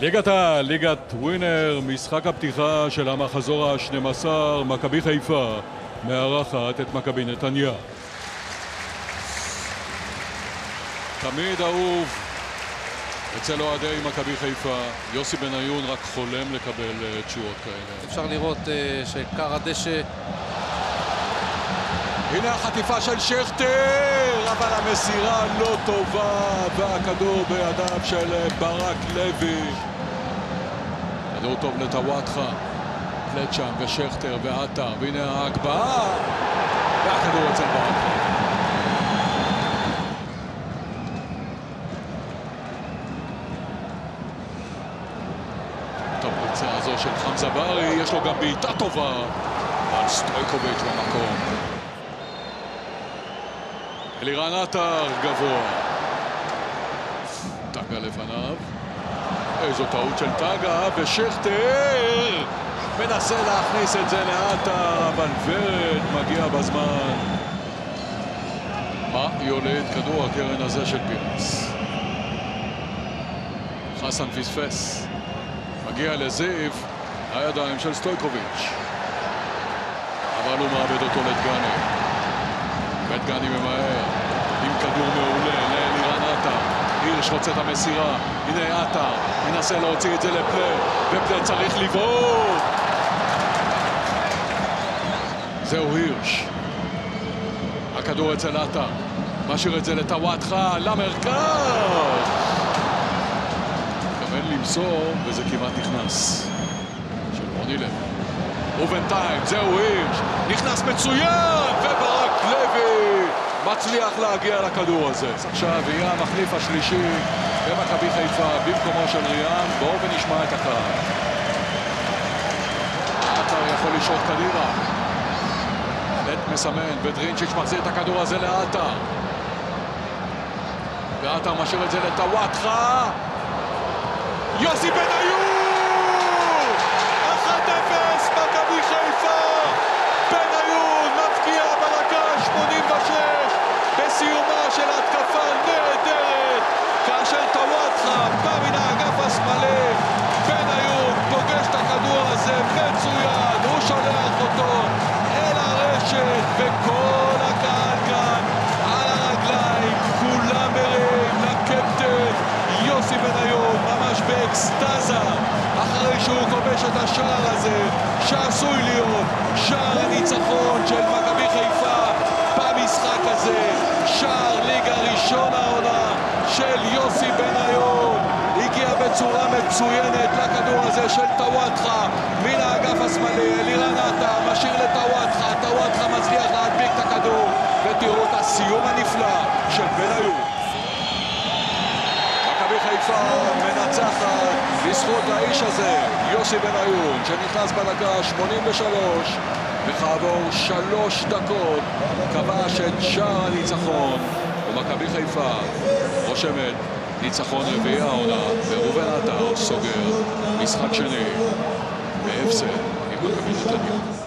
ליגת העל, ליגת ווינר, משחק הפתיחה של המחזור ה-12, מכבי חיפה מארחת את מכבי נתניה. תמיד אהוב אצל אוהדי מכבי חיפה, יוסי בניון רק חולם לקבל אה, תשואות כאלה. אפשר לראות uh, שקר הדשא הנה החטיפה של שכטר, אבל המסירה לא טובה, והכדור בידיו של אה, ברק לוי. כדור טוב לטוואטחה, פלצ'אם ושכטר ועטר, והנה ההגבהה, והכדור אצל ברק. טוב, בקצה הזו של חמזה ברי, יש לו גם בעיטה טובה על סטויקוביץ' במקום. אלירן עטר גבוה. טגה לפניו. איזו טעות של טגה, ושכטר מנסה להכניס את זה לעטר, אבל ורד מגיע בזמן. מה יולד כדור הקרן הזה של פירס? חסן פספס. מגיע לזיו, הידיים של סטויקוביץ'. אבל הוא מאבד אותו לדגני. ודגני ממהר, עם כדור עטר. הירש רוצה את המסירה, הנה עטר, מנסה להוציא את זה לפלה, ופלה צריך לבעוט! זהו הירש. הכדור אצל עטר, משאיר את זה לטוואטחה, למרכז! מתכוון למסור, וזה כמעט נכנס. של רוני לוי. ובינתיים, זהו הירש, נכנס מצוין, וברק מצליח להגיע לכדור הזה. אז עכשיו יהיה המחליף השלישי במכבי חיפה במקומו של ריאן, בואו ונשמע את הקהל. עטר יכול לשעות קדימה. נט מסמן, ודרינצ'יץ' מחזיר את הכדור הזה לעטר. ועטר משאיר את זה לטוואטחה. יוסי בניון! טוואטחה בא מן האגף השמאלי בניון פוגש את הכדור הזה מצוין הוא שולח אותו אל הרשת וכל הקהל כאן על הרגליים כולם מראים לקפטן יוסי בניון ממש באקסטזה אחרי שהוא כובש את השער הזה שעשוי להיות שער הניצחון של מכבי חיפה במשחק הזה שער ליגה ראשון העונה של יוסי בניון הגיע בצורה מצוינת לכדור הזה של טוואטחה. מן האגף השמאלי אלירן עטר משאיר לטוואטחה. טוואטחה מצליח להדביק את הכדור ותראו את הסיום הנפלא של בניון מכבי חיפה מנצחת בזכות האיש הזה, יוסי בניון, שנכנס בדקה 83 וכעבור שלוש דקות כבש את שער הניצחון ומכבי חיפה רושמת ניצחון רביעי העונה עטר סוגר משחק שני בהפסד עם מכבי נתניה